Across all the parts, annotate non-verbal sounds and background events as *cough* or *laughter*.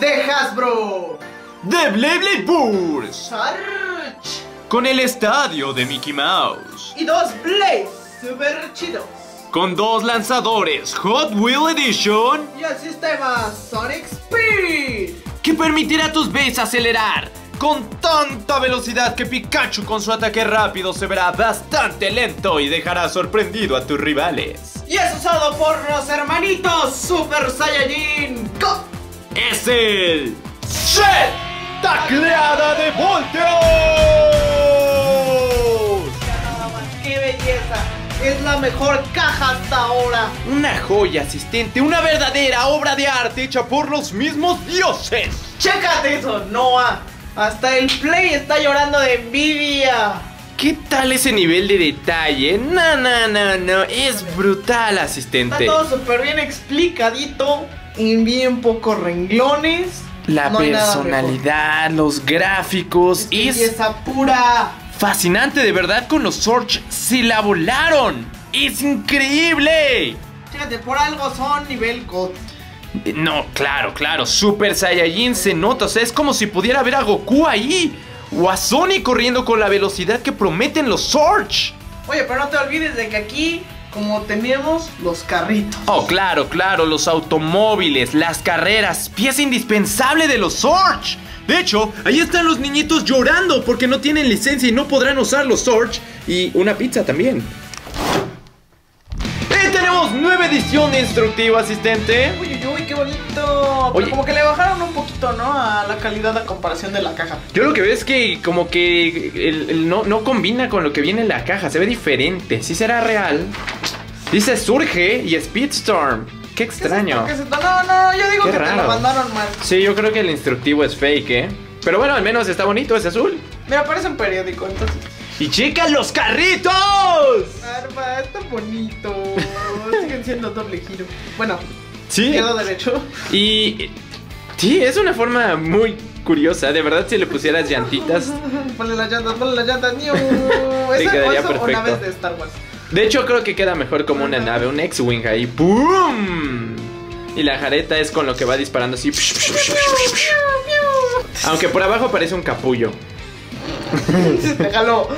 de Hasbro. de Blade Sarch. con el estadio de Mickey Mouse, Y dos Blaze super chidos. con dos lanzadores Hot Wheel Edition Y el sistema Sonic Speed. que permitirá a tus Bays acelerar con tanta velocidad que Pikachu con su ataque rápido se verá bastante lento y dejará sorprendido a tus rivales. Y es usado por los hermanitos Super Saiyajin Go. Es el Shed Tacleada de Volteos. Nada más, ¡Qué belleza! Es la mejor caja hasta ahora. Una joya asistente, una verdadera obra de arte hecha por los mismos dioses. Chécate eso, Noah. Hasta el Play está llorando de envidia. ¿Qué tal ese nivel de detalle? No, no, no, no, es brutal, Está asistente. todo súper bien explicadito. En bien pocos renglones. La No personalidad, los gráficos, es belleza pura. fascinante de verdad con los Sorge. Se la volaron. Es increíble. Fíjate, por algo son nivel God. No, claro, claro, Super Saiyajin se nota, o sea, es como si pudiera ver a Goku ahí. O a Sonic corriendo con la velocidad que prometen los Sorge. Oye, pero no te olvides de que aquí, como tenemos los carritos. Oh, claro, claro, los automóviles, las carreras, pieza indispensable de los Sorge. De hecho, ahí están los niñitos llorando porque no tienen licencia y no podrán usar los Sorge. Y una pizza también. Y tenemos nueva edición de instructivo, asistente. Uy, uy, uy, qué bonito. Oye. Pero como que le bajaron un poquito, ¿no? A la calidad a comparación de la caja. Yo lo que veo es que como que el- el no, no combina con lo que viene en la caja, se ve diferente. Si será real. Dice Surge y Speedstorm. Qué ¿Qué es extraño. ¿Qué? No, no, yo digo Qué que te raro. lo mandaron mal. Sí, yo creo que el instructivo es fake, ¿eh? Pero bueno, al menos está bonito, es azul. Mira, parece un periódico, entonces. ¡Y chicas, los carritos! Arma, está bonito. Siguen siendo doble giro. Bueno, Sí. quedó derecho. Y... Sí, es una forma muy curiosa. De verdad, si le pusieras llantitas... *laughs* Ponle las llantas, ponle las llantas. ¡Niu! Te *laughs* ¿Esa quedaría perfecto. naves de Star Wars? De hecho, creo que queda mejor como una nave, un X-Wing ahí. ¡Boom! Y la jareta es con lo que va disparando así. Aunque por abajo parece un capullo. Déjalo.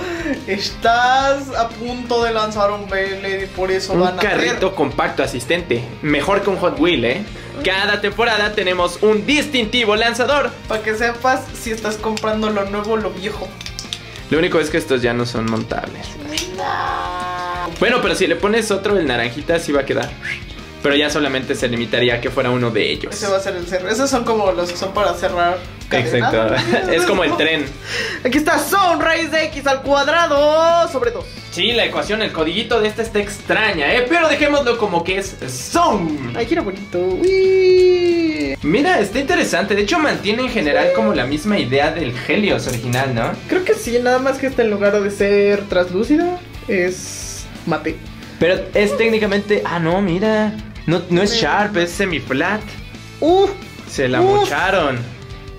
Estás a punto de lanzar un y por eso Un van a carrito compacto asistente. Mejor que un Hot Wheel, ¿eh? Cada temporada tenemos un distintivo lanzador. Para que sepas si estás comprando lo nuevo o lo viejo. Lo único es que estos ya no son montables. Bueno, pero si le pones otro, el naranjita sí va a quedar. Pero ya solamente se limitaría a que fuera uno de ellos. Ese va a ser el cerro. Esos son como los que son para cerrar. cadena. Exacto. *laughs* es como el tren. Aquí está raíz de X al cuadrado sobre 2. Sí, la ecuación, el codiguito de esta está extraña, ¿eh? Pero dejémoslo como que es son. Ay, quiero bonito. Uy. Mira, está interesante. De hecho, mantiene en general como la misma idea del Helios original, ¿no? Creo que sí, nada más que este en lugar de ser translúcida es mate. Pero es técnicamente. Ah, no, mira. No, no es Sharp, es semi-flat. Uf. Se la Uf. mocharon.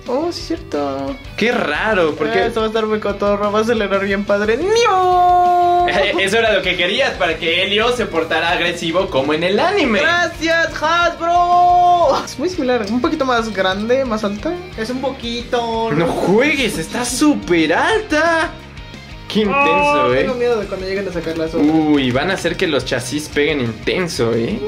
Oh, sí es cierto. Qué raro, porque. Eh, Esto va a estar muy cotorro, va a acelerar bien padre. ¡Nio! *laughs* Eso era lo que querías, para que Helios se portara agresivo como en el anime. Gracias, Hasbro. Es muy similar, un poquito más grande, más alta. Es un poquito. No juegues, está súper alta. Qué intenso, Oh, eh. Tengo miedo de cuando lleguen a sacar las otras. Uy, van a hacer que los chasis peguen intenso, eh.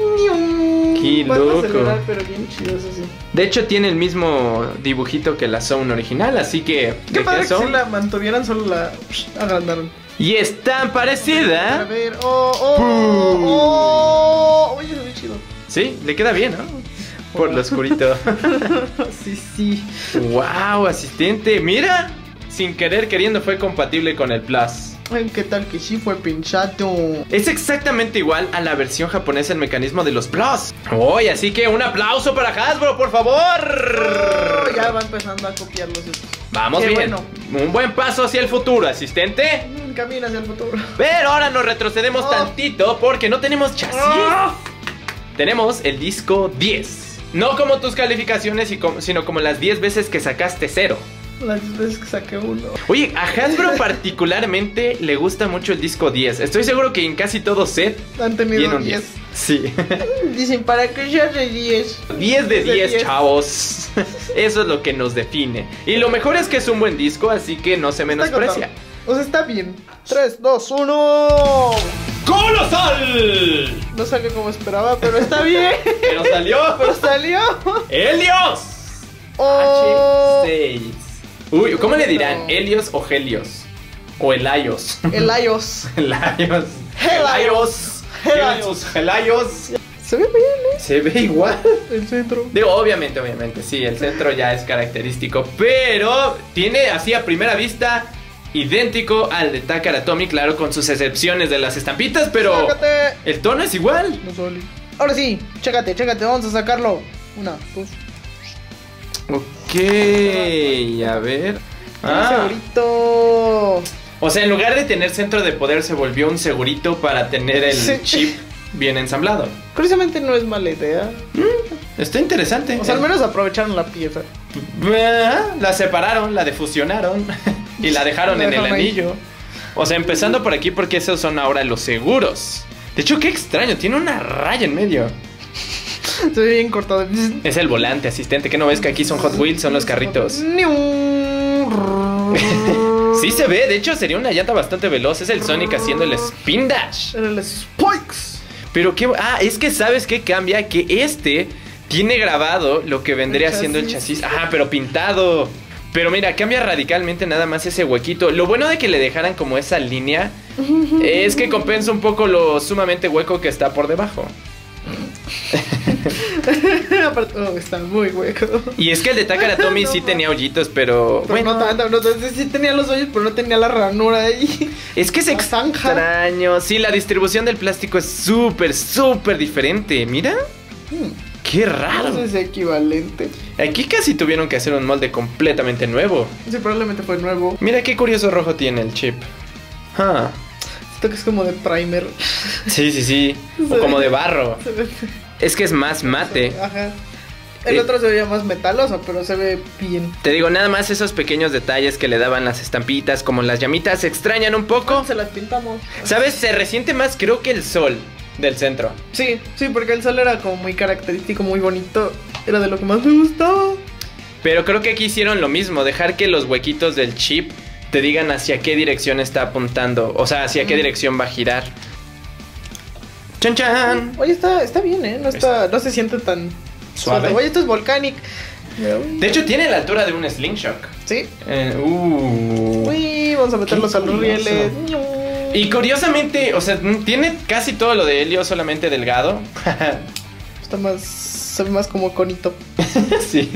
Qué a loco. acelerar, pero bien chido, eso sí. De hecho, tiene el mismo dibujito que la Zone original, así que. Qué ¿de padre que si la mantuvieran, solo la agrandaron. Y es tan A parecida. ver, oh, oh, Pum. oh. Oye, se ve chido. Sí, le queda bien, ¿no? Por lo oscurito. *laughs* sí, sí. wow, asistente. Mira, sin querer queriendo fue compatible con el Plus. ¿qué tal que sí fue pinchado? Es exactamente igual a la versión japonesa el mecanismo de los Plus. Uy, así que un aplauso para Hasbro, por favor. Oh, ya va empezando a copiarlos estos. Vamos Qué bien. bueno. Un buen paso hacia el futuro, asistente. Mm, Camina hacia el futuro. Pero ahora nos retrocedemos Oh. tantito porque no tenemos chasis. Tenemos el disco 10. No como tus calificaciones, sino como las 10 veces que sacaste cero. Las veces que saqué uno. Oye, a Hasbro *laughs* particularmente le gusta mucho el disco 10. Estoy seguro que en casi todo set Han tenido un 10. 10. Sí. *laughs* Dicen, ¿para qué ya de 10? 10 de De 10, 10. chavos. *laughs* Eso es lo que nos define. Y lo mejor es que es un buen disco, así que no se menosprecia. O sea, está bien. 3, 2, 1. ¡Colosal! No salió como esperaba, pero está bien. Pero salió. pero salió. ¡Helios! Oh. H6. Uy, ¿cómo le dirán? ¿Helios o Helios? O Elios. El iOS. Helios. Helios. Llevan *laughs* Helios. sus Helios. Se ve bien, Se ve igual. ¿eh? El centro. Digo, obviamente, obviamente, sí, el centro ya es característico, pero tiene así a primera vista idéntico al de Takaratomi, claro, con sus excepciones de las estampitas, pero Chécate. el tono es igual. No. Ahora sí, chécate, chécate, vamos a sacarlo. Una, dos. Ok, a ver. Ah. Ah, Segurito. o sea, en lugar de tener centro de poder, se volvió un segurito para tener el Sí. chip bien ensamblado. Curiosamente no es mala idea. Está interesante. O sea, al menos aprovecharon la pieza. La separaron, la defusionaron y la dejaron La en el ahí. anillo. O sea, empezando por aquí porque esos son ahora los seguros. De hecho, qué extraño, tiene una raya en medio. *laughs* Ve bien cortado. Es el volante asistente, que no ves que aquí son Hot Wheels, son los carritos. *laughs* Sí se ve, de hecho sería una llanta bastante veloz, es el Sonic haciendo el Spin Dash. Los spikes. Pero qué... Ah, es que sabes qué cambia, que este tiene grabado lo que vendría El siendo el chasis. chasis. Ajá, pero pintado. Pero mira, cambia radicalmente nada más ese huequito. Lo bueno de que le dejaran como esa línea *laughs* es que compensa un poco lo sumamente hueco que está por debajo. *laughs* Aparte, oh, está muy hueco. Y es que el de Takaratomi *laughs* No, sí tenía hoyitos, pero Pero bueno, no tanto, no. Sí tenía los hoyos, pero no tenía la ranura ahí. es que es extraño. Sí, la distribución del plástico es súper, súper diferente. Mira, Hmm, qué raro. si es equivalente. Aquí casi tuvieron que hacer un molde completamente nuevo. Sí, probablemente fue nuevo. Mira qué curioso rojo tiene el chip. Ah, Que es como de primer. sí, sí, sí. *laughs* O como de barro. *laughs* Es que es más mate. Ajá. El Eh. otro se veía más metaloso, pero se ve bien. Te digo, nada más esos pequeños detalles que le daban las estampitas, como las llamitas, se extrañan un poco. Se las pintamos. ¿Sabes? Se resiente más, creo que el sol del centro. Sí, sí, porque el sol era como muy característico, muy bonito. Era de lo que más me gustaba. Pero creo que aquí hicieron lo mismo, dejar que los huequitos del chip te digan hacia qué dirección está apuntando, o sea, hacia qué dirección va a girar. Chan chan. Oye, está, está bien, ¿eh? No, está, no se siente tan Suave. Oye, esto es Volcanic. De hecho, tiene la altura de un Slingshock. Sí. Eh, uh. Uy, vamos a meterlos a los rieles. Y curiosamente, o sea, tiene casi todo lo de Helio, solamente delgado. *laughs* Está más. Se ve más como conito. *laughs* sí.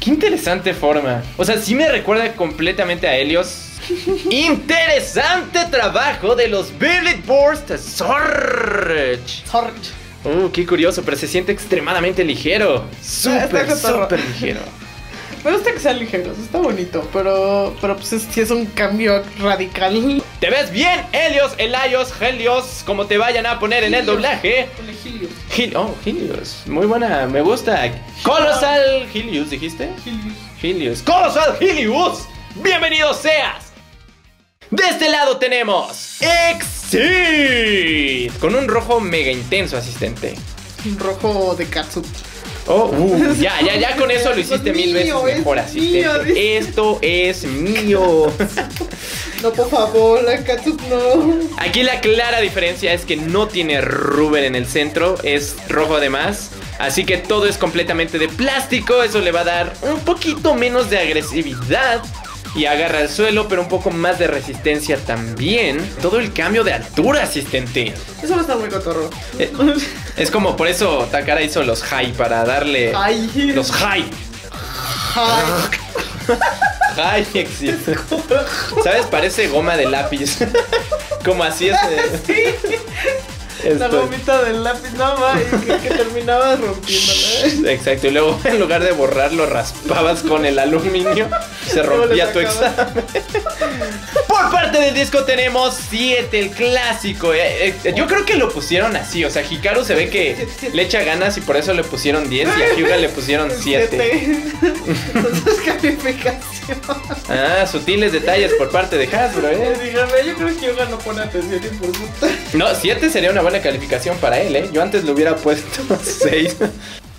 Qué interesante forma. O sea, sí me recuerda completamente a Helios. *laughs* Interesante trabajo de los Billet Burst Surge. Sorge. Uh, qué curioso, pero se siente extremadamente ligero. Súper, súper ligero. *laughs* Me gusta que sean ligeros, está bonito, pero, pero pues es, sí es un cambio radical. ¿Te ves bien, Helios, Elios, Helios? Como te vayan a poner en el doblaje. Oh, Helios. Muy buena, me gusta. Colosal Helios, ¿dijiste? Helios. Colosal Helios. Bienvenido seas. De este lado tenemos Exit. Con un rojo mega intenso, asistente. Un rojo de katsu. Oh, uh, *laughs* ya, ya, ya con eso lo hiciste Es mil veces mío, es mejor, mío, asistente. Esto es mío. *laughs* No, por favor, la katsu no. Aquí la clara diferencia es que no tiene Rubber en el centro, es rojo además. Así que todo es completamente de plástico, eso le va a dar un poquito menos de agresividad y agarra el suelo, pero un poco más de resistencia también. Todo el cambio de altura, asistente. Eso va a estar muy cotorro. Eh, *laughs* Es como por eso Takara hizo los high para darle Ay, los high. High existe. ¿Sabes? Parece goma de lápiz. *laughs* Como así es. eh. La gomita del lápiz, no y que, que terminabas rompiéndola. Exacto, y luego en lugar de borrarlo raspabas con el aluminio y se rompía tu examen. Por parte del disco tenemos 7, el clásico. Eh, eh, yo creo que lo pusieron así, o sea, Hikaru se ve que le echa ganas y por eso le pusieron 10 y a Hyuga le pusieron *laughs* 7. Siete. Entonces, *laughs* calificación. Ah, sutiles detalles por parte de Hasbro, eh. Dígame, yo creo que Yoga no pone atención y por. No, 7 sería una buena buena calificación para él, ¿eh? Yo antes le hubiera puesto *laughs* 6.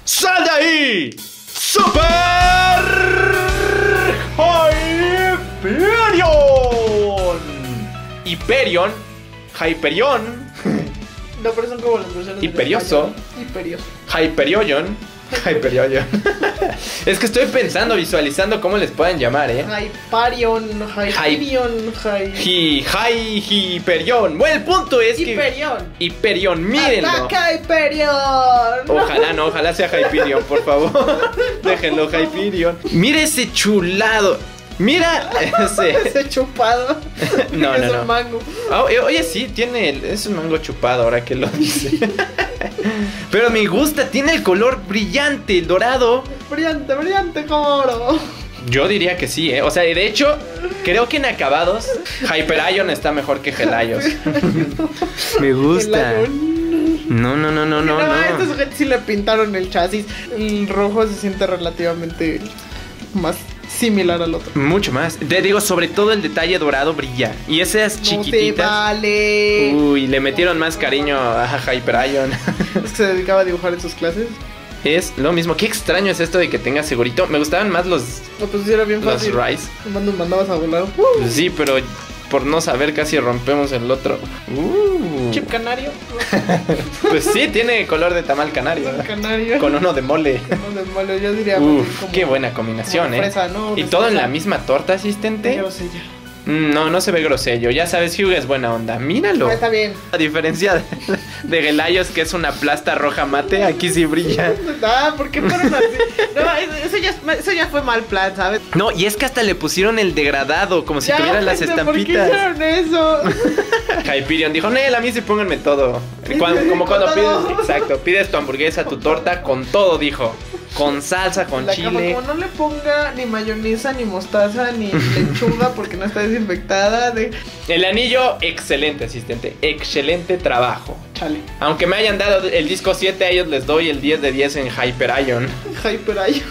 ¡Sal de ahí! ¡Super Hyperion! Hyperion, Hyperion. No, pero son como las versiones. Hiperioso. Hiperioso. Hyperion. Hyperion es que estoy pensando, visualizando cómo les pueden llamar, ¿eh? Hyperion, Hyperion, Hy... Hi, hi, Hyperion. Bueno, el punto es que Hyperion. Hyperion, mírenlo. ¡Ataca Hyperion! Ojalá no, ojalá sea Hyperion, por favor. *laughs* Déjenlo Hyperion. Mira ese chulado. Mira ese. *laughs* Ese chupado. No, es no, un no. mango. Ah, oye, sí, tiene es un mango chupado ahora que lo dice. *laughs* Pero me gusta, tiene el color brillante, el dorado. Brillante, brillante como oro. Yo diría que sí, ¿eh? O sea, de hecho, creo que en acabados, Hyperion está mejor que Gelayos. me gusta. No, no, no, no, no, No, a este sujeto sí le pintaron el chasis. El rojo se siente relativamente más similar al otro. Mucho más. Te digo, sobre todo el detalle dorado brilla. Y esas No te chiquititas. vale. Uy, le metieron más cariño a Hyperion. *laughs* Es que se dedicaba a dibujar en sus clases. es lo mismo. Qué extraño es esto de que tenga segurito. Me gustaban más los, No, pues era bien los fácil. Rice. Nomás nos mandabas a volar. Uh, sí, pero por no saber casi rompemos el otro. Uh. Chip canario. *laughs* Pues sí, tiene color de tamal canario. Canario. Con uno de mole. No, de malo, yo diría. Uf, como- qué buena combinación, eh. fresa, ¿no? Y todo en la misma torta, asistente. Mm, No, no se ve grosello. Ya sabes, Hugh es buena onda. Míralo. Ah, está bien. A diferencia de, de Gelayos, que es una plasta roja mate, aquí sí brilla. *laughs* Ah, ¿por qué fueron así? No, eso- ya, eso ya fue mal plan, ¿sabes? No, y es que hasta le pusieron el degradado, como si Ya, tuvieran las gente, ¿Por qué estampitas. hicieron eso? *laughs* Hyperion dijo, Nel, a mí sí pónganme todo. Cuando- como cuando pides, exacto, pides tu hamburguesa, tu torta, con todo, dijo. Con salsa, con La cama, chile. como no le ponga ni mayonesa, ni mostaza, ni *laughs* lechuga porque no está desinfectada. De... El anillo, excelente, asistente. Excelente trabajo. Chale. Aunque me hayan dado el disco 7, a ellos les doy el 10 de 10 en Hyperion. Hyper ahí.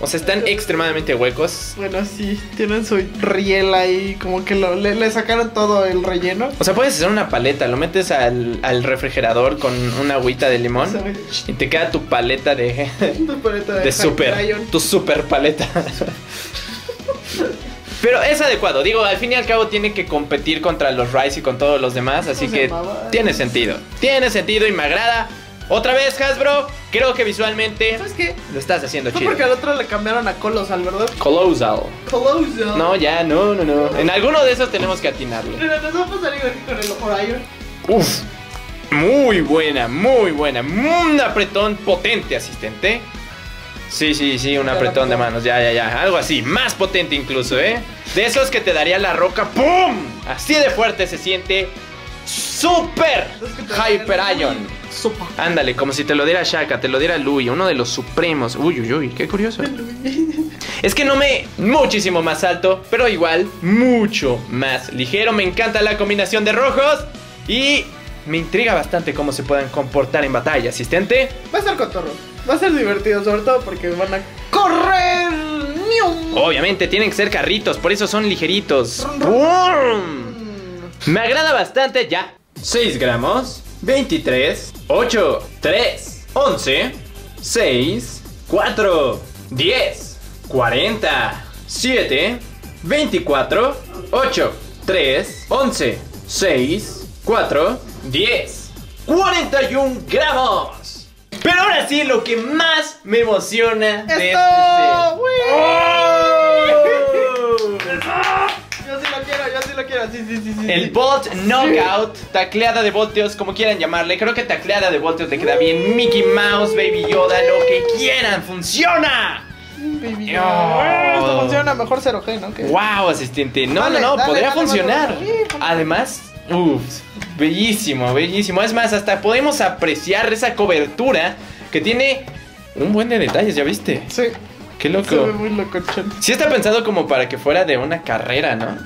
O sea, están extremadamente huecos. Bueno, sí, tienen su riel ahí, como que lo- le, le sacaron todo el relleno. O sea, puedes hacer una paleta, lo metes al, al refrigerador con una agüita de limón y te queda tu paleta de, Tu paleta de, de super, Hyperion. tu super paleta. *laughs* Pero es adecuado, digo, al fin y al cabo tiene que competir contra los Rice y con todos los demás, así ¿Cómo se que llamaba? tiene sentido. Tiene sentido y me agrada. Otra vez, Hasbro, creo que visualmente ¿Sabes qué? lo estás haciendo Fue chido. porque al otro le cambiaron a Colosal, ¿verdad? Colossal. Colosal. No, ya, no, no, no. En alguno de esos tenemos que atinarle. Mira, nos vamos a salir aquí con el Orion. Uf. Muy buena, muy buena. Un apretón potente, asistente. Sí, sí, sí, un apretón de manos. Ya, ya, ya. Algo así. Más potente incluso, ¿eh? De esos que te daría la roca. ¡Pum! Así de fuerte se siente. ¡Super! Hyper Ion. Ándale, como si te lo diera Shaka, te lo diera Louis, uno de los supremos. Uy, uy, uy, qué curioso. *laughs* Es que no me muchísimo más alto, pero igual mucho más ligero. Me encanta la combinación de rojos y me intriga bastante cómo se puedan comportar en batalla, asistente. Va a ser cotorro. Va a ser divertido, sobre todo porque van a correr. Obviamente tienen que ser carritos, por eso son ligeritos. ¡Bum! Me agrada bastante ya. 6 gramos, 23, 8, 3, 11, 6, 4, 10, 40, 7, 24, 8, 3, 11, 6, 4, 10, 41 gramos. Pero ahora sí, lo que más me emociona de este set. ¡Oh! Yo sí lo quiero, yo sí lo quiero. Sí, sí, sí, sí. El. Bolt Knockout, tacleada de voltios, como quieran llamarle. Creo que tacleada de voltios le queda bien. Mickey Mouse, Baby Yoda, lo que quieran, funciona. Baby. Oh. Esto funciona mejor 0G, ¿no? Wow, asistente. No, Dale, no, no, dale, podría dale, funcionar. Además, uff, bellísimo, bellísimo. Es más, hasta podemos apreciar esa cobertura que tiene un buen de detalles, ¿ya viste? Sí. Qué Se ve loco. muy locochón. Sí está pensado como para que fuera de una carrera, ¿no?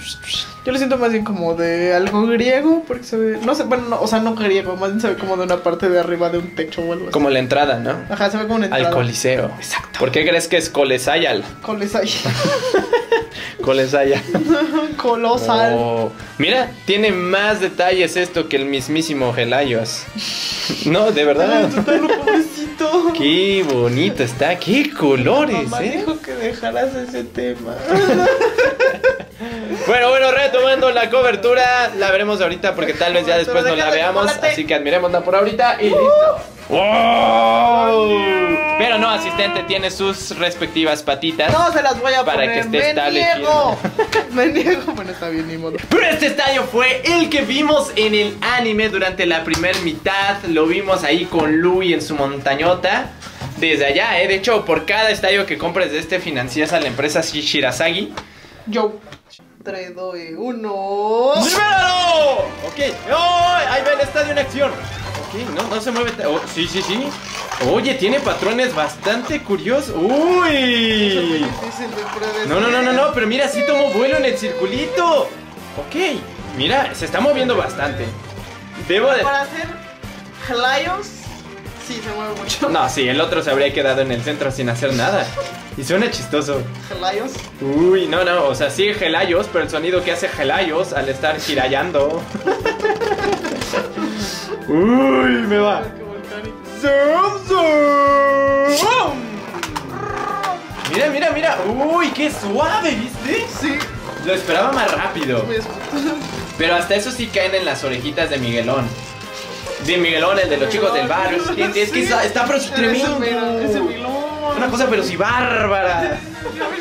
Yo lo siento más bien como de algo griego, porque se ve. No sé, bueno, no, o sea, no griego, más bien se ve como de una parte de arriba de un techo o algo así. Como la entrada, ¿no? Ajá, se ve como una entrada. Al Coliseo. Exacto. ¿Por qué crees que es Colesayal? Coles ahí. Colesayal. *laughs* *laughs* Colosal. Oh, Mira, tiene más detalles esto que el mismísimo Gelayos. *laughs* No, de verdad. Ay, total, pobrecito. Qué bonito está, qué colores, Mamá eh. dijo que dejaras ese tema. Bueno, bueno, retomando la cobertura. La veremos ahorita porque tal vez ya después no la veamos. Así que admiremosla por ahorita y listo. ¡Wow! Pero no, asistente tiene sus respectivas patitas. No se las voy a Para poner. que esté me estable, niego. *laughs* Me niego. Bueno, está bien, ni modo. Pero este estadio fue el que vimos en el anime durante la primera mitad. Lo vimos ahí con Louis en su montañota. Desde allá, ¿eh? De hecho, por cada estadio que compres de este financias a la empresa Shirasagi. Yo. 3, 2, 1. ¡Libéralo! Ok. ¡Oh! Ahí va el estadio en acción. Ok, no, no se mueve. oh, sí, sí, sí. Oye, tiene patrones bastante curiosos. ¡Uy! No, no, no, no, no, pero mira, sí tomó vuelo en el circulito. Ok, mira, se está moviendo bastante. Debo de... Para hacer Lions, sí se mueve mucho. *laughs* No, sí, el otro se habría quedado en el centro sin hacer nada. Y suena chistoso. Lions. Uy, no, no, o sea, sí Gelayos, pero el sonido que hace Gelayos al estar girayando. *laughs* Uy, me va. Mira, mira, mira. Uy, qué suave, ¿viste? Sí. Lo esperaba más rápido. Pero hasta eso sí caen en las orejitas de Miguelón. De Miguelón, el de los chicos del barrio. Es que, es que está, está pero sí tremendo. Ese. Una cosa pero sí bárbara.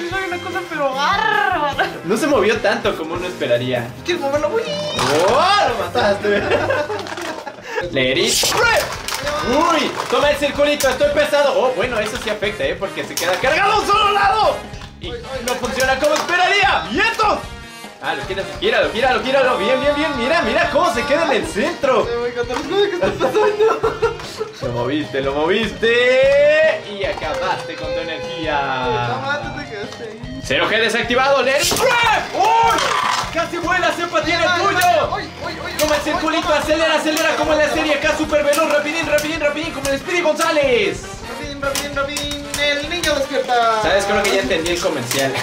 Soy una cosa pero bárbara. No se movió tanto como uno esperaría. ¿Quieres moverlo? Uy. ¡Oh! Lo mataste. Lerit. Uy, toma el circulito, estoy pesado. Oh, bueno, eso sí afecta, ¿eh? Porque se queda cargado a un solo lado. Y no funciona como esperaría. ¡Vientos! Ah, lo giras, gíralo, gíralo, gíralo. Bien, bien, bien. Mira, mira cómo se queda en el centro. Me voy a contar ¿qué está pasando? *laughs* Lo moviste, lo moviste. Y acabaste con tu No energía. mames, te quedaste ahí. 0G desactivado, Lerit. ¡Uy! ¡Casi vuela, Sepa, tiene el tuyo! Uy, uy, uy, Toma el circulito, acelera, acelera como en la serie acá, super veloz, rapidín, rapidín, rapidín, como el Speedy González. Rapidín, rapidín, rapidín. El niño despierta. ¿Sabes? Creo que ya entendí el comercial.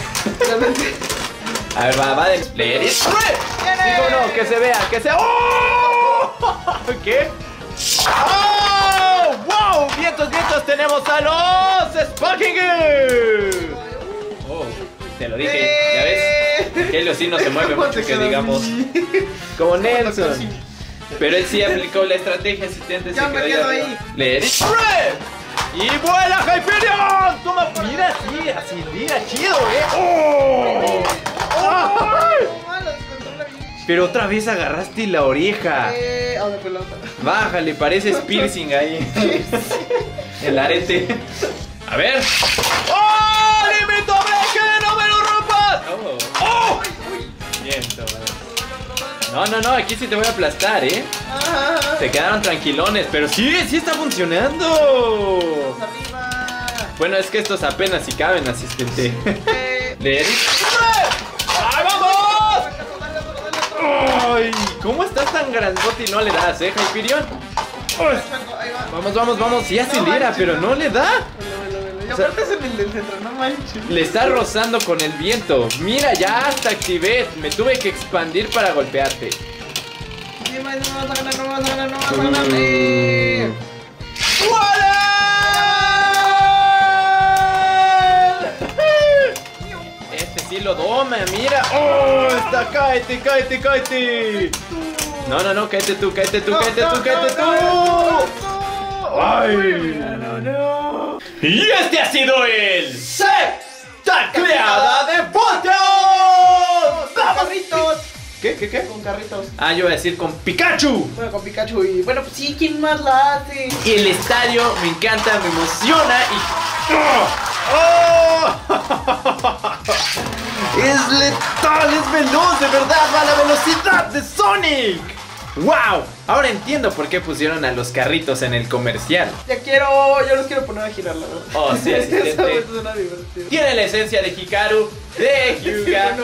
Realmente. *laughs* A ver, va, va de Let it rip. ¡Viene! Digo no, que se vea, que se. ¡Oh! *laughs* ¿Qué? ¡Oh! ¡Wow! Vientos, vientos, tenemos a los Sparking. Oh, te lo dije, ¿ya ves? Helio sí no se mueve *laughs* ¿Cómo mucho, que digamos. Como Nelson. Pero él sí aplicó la estrategia asistente. Ya me quedo ahí. Let it rip. Y vuela Hyperion. Toma, mira, sí, así, mira, chido, eh. ¡Oh! No. Pero otra vez agarraste la oreja. Eh, la pelota. Bájale, pareces piercing ahí. *laughs* El arete. A ver. ¡Oh! ¡No me lo rompas! ¡Oh! ¡Oh! Bien, toma. No, no, no, aquí sí te voy a aplastar, ¿eh? Ah, Se quedaron tranquilones, pero sí, sí está funcionando. arriba. Bueno, es que estos apenas si caben, asistente. Eh, *laughs* Leer. ¡Ay, ¡Ay! ¿Cómo estás tan grandote y no le das, eh, va. Vamos, vamos, vamos. Sí acelera, pero no le da. Y aparte es en el del centro, no manches. Le está rozando con el viento. Mira, ya hasta activé. Me tuve que expandir para golpearte. No vas a ganar, no vas a ganar, no vas a ganar. Lo mira. ¡Oh! Está, cáete, cáete, cáete. No, no, no, cáete tú, cáete tú, No, cáete no, tú, cáete no, no, tú. no. ¡Ay! No, no. Y este ha sido el set tacleada de. Con carritos. ¿Qué, qué, qué? Con carritos. Ah, yo iba a decir con Pikachu. Bueno, con Pikachu y. Bueno, pues sí, ¿quién más la hace? Y el estadio me encanta, me emociona y. ¡Oh! *laughs* ¡Es letal! ¡Es veloz! ¡De verdad! ¡Va a la velocidad de Sonic! ¡Wow! Ahora entiendo por qué pusieron a los carritos en el comercial. Ya quiero. Yo los quiero poner a girar, la verdad. Oh, sí, *laughs* asistente. Tiene la esencia de Hikaru, de *laughs* Hyuga.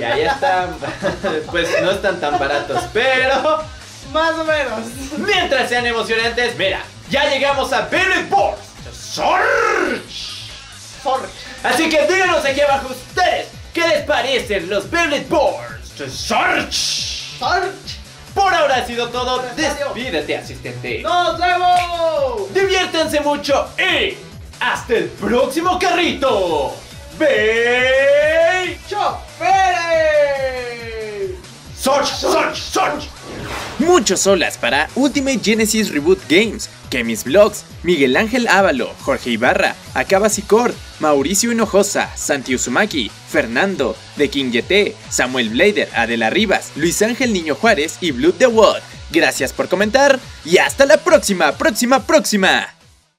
Y ahí están. *laughs* Pues no están tan baratos, pero. Más o menos. Mientras sean emocionantes, mira, ya llegamos a Beyblade Board Surge. Sorry. Así que díganos aquí abajo ustedes qué les parecen los Beyblade Boards de. Sorry. Por ahora ha sido todo. Despídete, asistente. ¡Nos vemos! Diviértanse mucho y hasta el próximo carrito. Bey. ¡Choferes! Sorge, Sorge, Sorge. Muchos solas para Ultimate Genesis Reboot Games, Kemis Vlogs, Miguel Ángel Ávalo, Jorge Ibarra, Acaba Sicor, Mauricio Hinojosa, Santi Uzumaki, Fernando, The King YT, Samuel Blader, Adela Rivas, Luis Ángel Niño Juárez y Blood the World. Gracias por comentar y hasta la próxima, próxima, próxima.